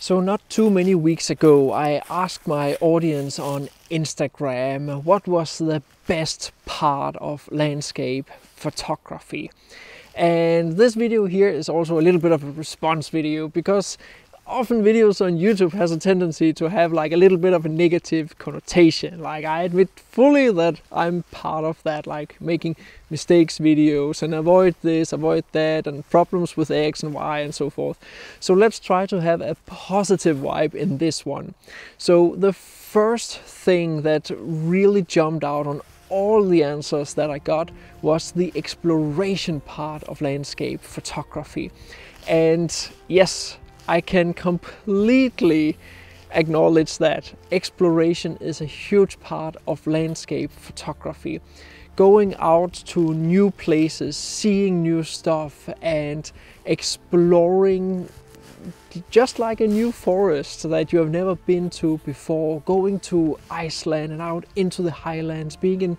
So not too many weeks ago, I asked my audience on Instagram what was the best part of landscape photography. And this video here is also a little bit of a response video because often videos on YouTube has a tendency to have like a little bit of a negative connotation. Like I admit fully that I'm part of that, like making mistakes videos and avoid this, avoid that, and problems with X and Y and so forth. So let's try to have a positive vibe in this one. So the first thing that really jumped out on all the answers that I got was the exploration part of landscape photography. And yes, I can completely acknowledge that exploration is a huge part of landscape photography. Going out to new places, seeing new stuff, and exploring just like a new forest that you have never been to before, going to Iceland and out into the highlands, being in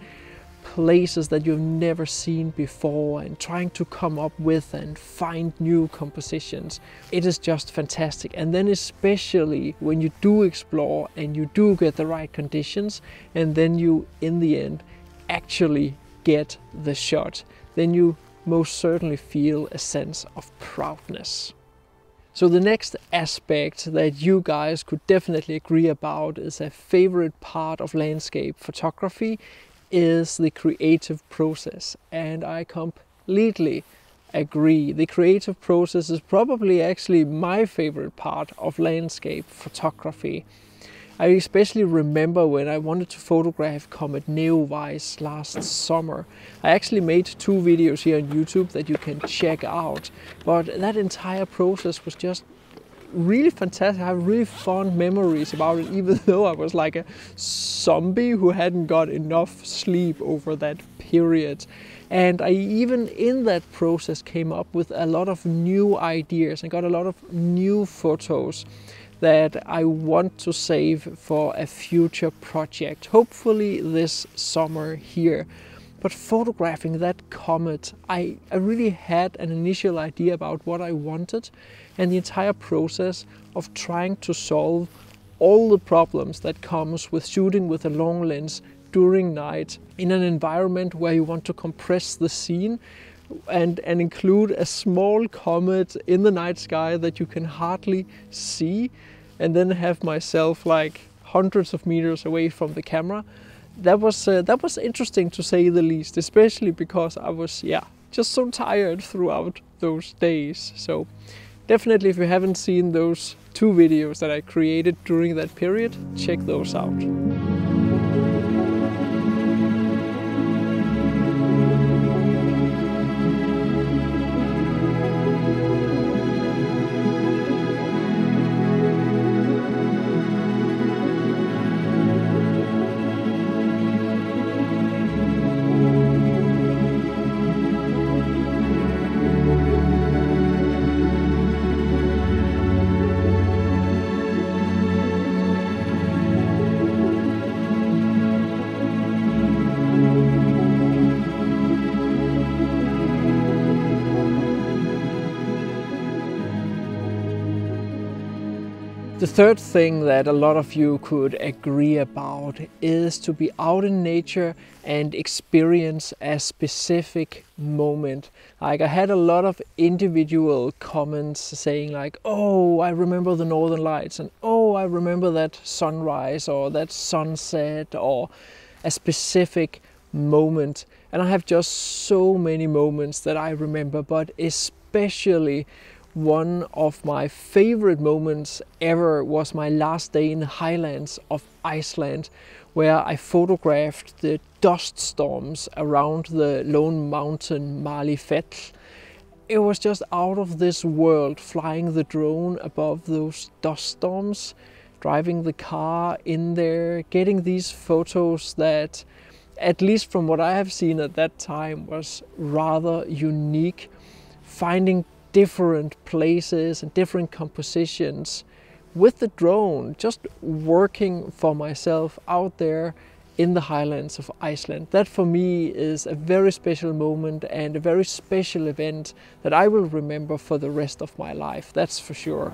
places that you've never seen before and trying to come up with and find new compositions. It is just fantastic. And then especially when you do explore and you do get the right conditions and then you in the end actually get the shot, then you most certainly feel a sense of proudness. So the next aspect that you guys could definitely agree about is a favorite part of landscape photography is the creative process. And I completely agree. The creative process is probably actually my favorite part of landscape photography. I especially remember when I wanted to photograph Comet Neowise last summer. I actually made two videos here on YouTube that you can check out, but that entire process was just really fantastic. I have really fond memories about it, even though I was like a zombie who hadn't got enough sleep over that period. And I even in that process came up with a lot of new ideas and got a lot of new photos that I want to save for a future project, hopefully this summer here. But photographing that comet, I, I really had an initial idea about what I wanted and the entire process of trying to solve all the problems that comes with shooting with a long lens during night in an environment where you want to compress the scene and, and include a small comet in the night sky that you can hardly see and then have myself like hundreds of meters away from the camera that was uh, that was interesting to say the least especially because I was yeah just so tired throughout those days so definitely if you haven't seen those two videos that I created during that period, check those out. The third thing that a lot of you could agree about is to be out in nature and experience a specific moment. Like I had a lot of individual comments saying like, oh, I remember the Northern Lights and oh, I remember that sunrise or that sunset or a specific moment. And I have just so many moments that I remember, but especially one of my favorite moments ever was my last day in the highlands of Iceland, where I photographed the dust storms around the lone mountain Mælifell. It was just out of this world flying the drone above those dust storms, driving the car in there, getting these photos that, at least from what I have seen at that time, was rather unique. Finding different places and different compositions with the drone, just working for myself out there in the highlands of Iceland. That for me is a very special moment and a very special event that I will remember for the rest of my life, that's for sure.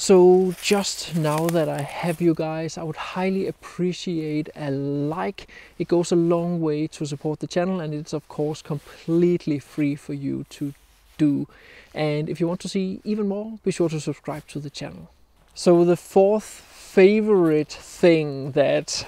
So just now that I have you guys, I would highly appreciate a like. It goes a long way to support the channel and it's of course completely free for you to do. And if you want to see even more, be sure to subscribe to the channel. So the fourth favorite thing that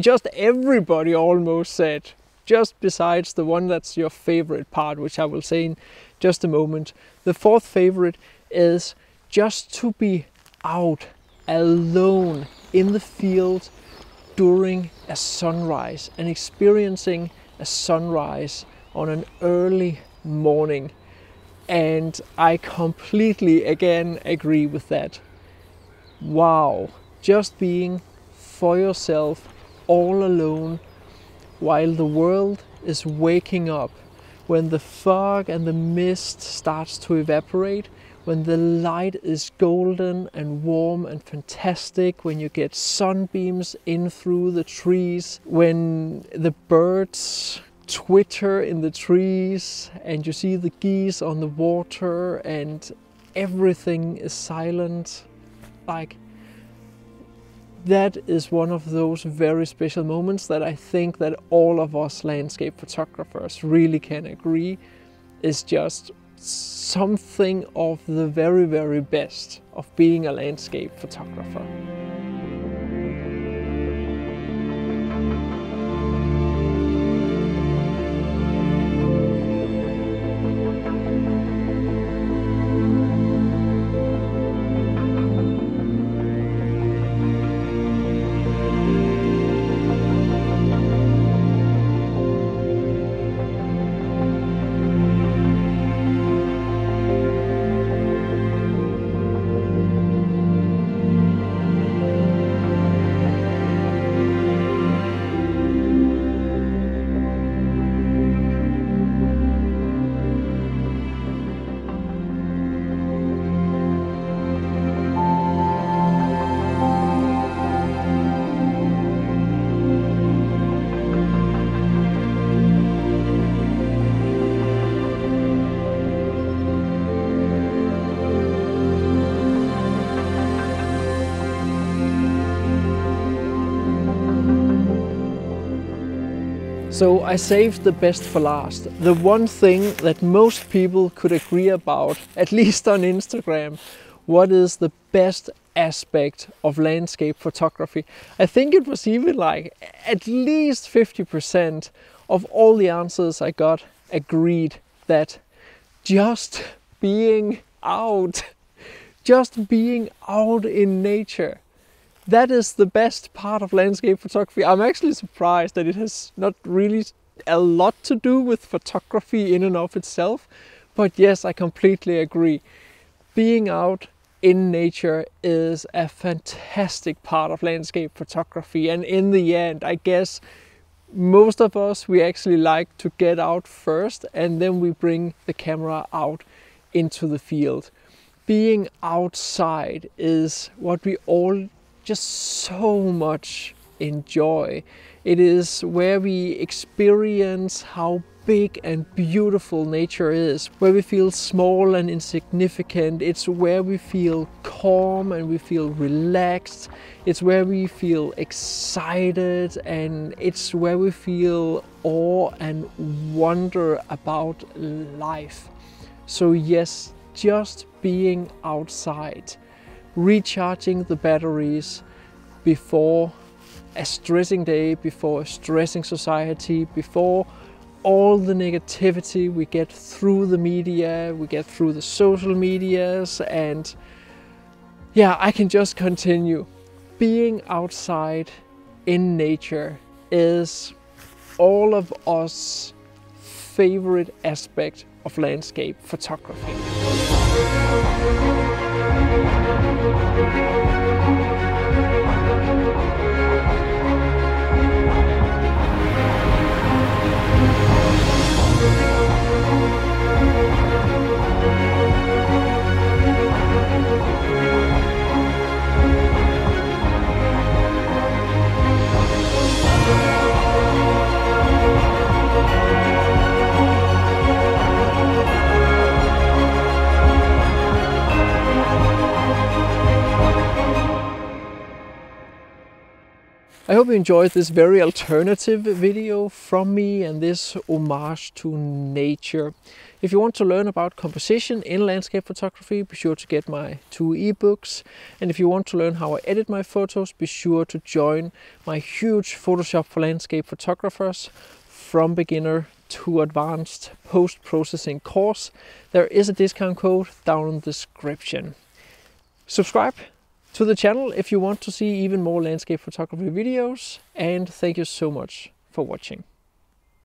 just everybody almost said, just besides the one that's your favorite part, which I will say in just a moment. The fourth favorite is just to be out alone in the field during a sunrise and experiencing a sunrise on an early morning. And I completely again agree with that. Wow, just being for yourself all alone while the world is waking up, when the fog and the mist starts to evaporate when the light is golden and warm and fantastic, when you get sunbeams in through the trees, when the birds twitter in the trees and you see the geese on the water and everything is silent like that is one of those very special moments that I think that all of us landscape photographers really can agree is just something of the very, very best of being a landscape photographer. So I saved the best for last. The one thing that most people could agree about, at least on Instagram, what is the best aspect of landscape photography. I think it was even like at least 50% of all the answers I got agreed that just being out, just being out in nature that is the best part of landscape photography. I'm actually surprised that it has not really a lot to do with photography in and of itself. But yes, I completely agree. Being out in nature is a fantastic part of landscape photography. And in the end, I guess most of us, we actually like to get out first and then we bring the camera out into the field. Being outside is what we all just so much enjoy. It is where we experience how big and beautiful nature is, where we feel small and insignificant. It's where we feel calm and we feel relaxed. It's where we feel excited and it's where we feel awe and wonder about life. So, yes, just being outside recharging the batteries before a stressing day, before a stressing society, before all the negativity we get through the media, we get through the social medias, and yeah, I can just continue. Being outside in nature is all of us favorite aspect of landscape photography. Enjoyed this very alternative video from me and this homage to nature. If you want to learn about composition in landscape photography, be sure to get my two ebooks. And if you want to learn how I edit my photos, be sure to join my huge Photoshop for landscape photographers from beginner to advanced post-processing course. There is a discount code down in the description. Subscribe to the channel if you want to see even more landscape photography videos and thank you so much for watching.